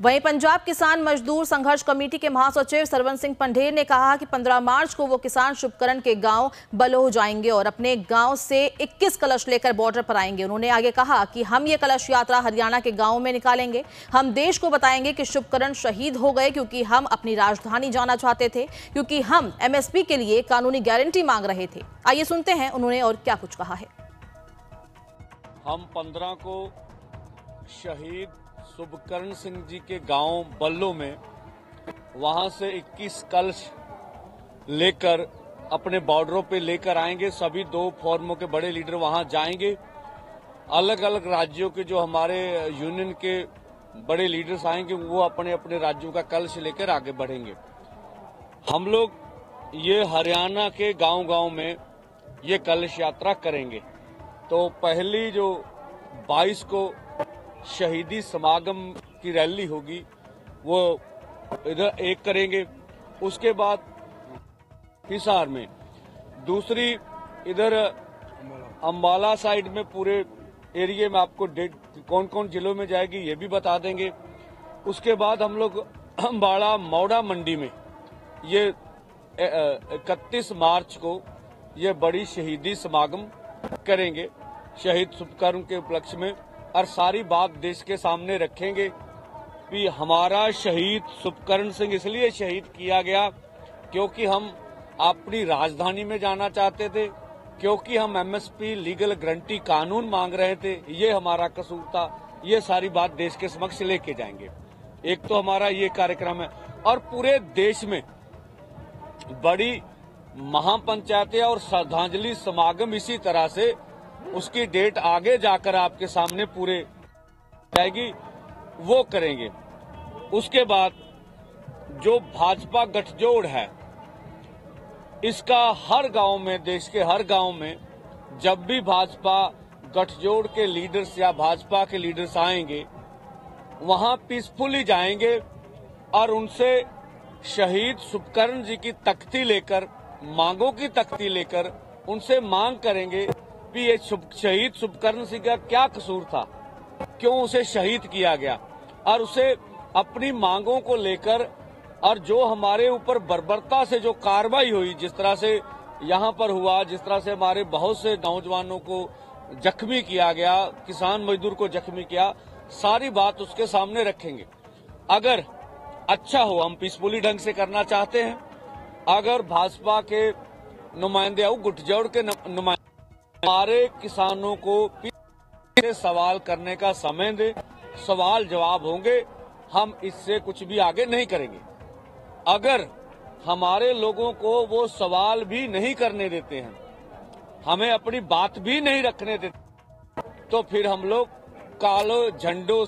वहीं पंजाब किसान मजदूर संघर्ष कमेटी के महासचिव सरवन सिंह पंढेर ने कहा कि 15 मार्च को वो किसान शुभकरण के गाँव बलोह जाएँगे और अपने गाँव से 21 कलश लेकर बॉर्डर पर आएँगे। उन्होंने आगे कहा कि हम ये कलश यात्रा हरियाणा के गाँवों में निकालेंगे। हम देश को बताएँगे कि शुभकरण शहीद हो गए क्योंकि हम अपनी राजधानी जाना चाहते थे, क्योंकि हम एमएसपी के लिए कानूनी गारंटी मांग रहे थे। आइए सुनते हैं उन्होंने और क्या कुछ कहा है। हम पंद्रह को शहीद शुभकर्ण सिंह जी के गाँव बल्लो में वहाँ से 21 कलश लेकर अपने बॉर्डरों पे लेकर आएँगे। सभी दो फॉर्मों के बड़े लीडर वहाँ जाएँगे। अलग अलग राज्यों के जो हमारे यूनियन के बड़े लीडर्स आएँगे, वो अपने अपने राज्यों का कलश लेकर आगे बढ़ेंगे। हम लोग ये हरियाणा के गाँव गाँव में ये कलश यात्रा करेंगे। तो पहली जो 22 को शहीदी समागम की रैली होगी। वो इधर एक करेंगे, उसके बाद हिसार में। दूसरी इधर अम्बाला साइड में पूरे एरिया में आपको डेट कौन कौन जिलों में जाएगी ये भी बता देंगे। उसके बाद हम लोग अम्बाड़ा मौड़ा मंडी में, ये इकतीस मार्च को ये बड़ी शहीदी समागम करेंगे। शहीद शुभकर्म के उपलक्ष्य में और सारी बात देश के सामने रखेंगे कि हमारा शहीद सुपकर्ण सिंह इसलिए शहीद किया गया क्योंकि हम अपनी राजधानी में जाना चाहते थे, क्योंकि हम एमएसपी लीगल गारंटी कानून मांग रहे थे, ये हमारा कसूर था, ये सारी बात देश के समक्ष लेके जाएँगे। एक तो हमारा ये कार्यक्रम है और पूरे देश में बड़ी महापंचायतें और श्रद्धांजलि समागम इसी तरह से उसकी डेट आगे जाकर आपके सामने पूरे जाएगी, वो करेंगे। उसके बाद जो भाजपा गठजोड़ है, इसका हर गाँव में, देश के हर गाँव में जब भी भाजपा गठजोड़ के लीडर्स या भाजपा के लीडर्स आएँगे, वहाँ पीसफुली जाएँगे और उनसे शहीद सुपकर्ण जी की तख्ती लेकर, मांगों की तख्ती लेकर उनसे मांग करेंगे भी ये शहीद शुभकर्ण सिंह का क्या कसूर था? क्यों उसे शहीद किया गया? और उसे अपनी मांगों को लेकर और जो हमारे ऊपर बर्बरता से जो कार्रवाई हुई, जिस तरह से यहाँ पर हुआ, जिस तरह से हमारे बहुत से नौजवानों को जख्मी किया गया, किसान मजदूर को जख्मी किया, सारी बात उसके सामने रखेंगे। अगर अच्छा हो, हम पीसफुली ढंग से करना चाहते हैं। अगर भाजपा के नुमाइंदे गुटजोड़ के नुमाइंदे हमारे किसानों को सवाल करने का समय दे, सवाल जवाब होंगे, हम इससे कुछ भी आगे नहीं करेंगे। अगर हमारे लोगों को वो सवाल भी नहीं करने देते हैं, हमें अपनी बात भी नहीं रखने देते तो फिर हम लोग कालो झंडो,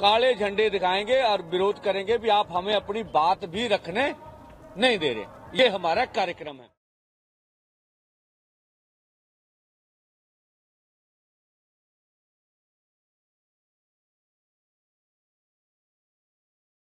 काले झंडे दिखाएँगे और विरोध करेंगे भी आप हमें अपनी बात भी रखने नहीं दे रहे। ये हमारा कार्यक्रम है।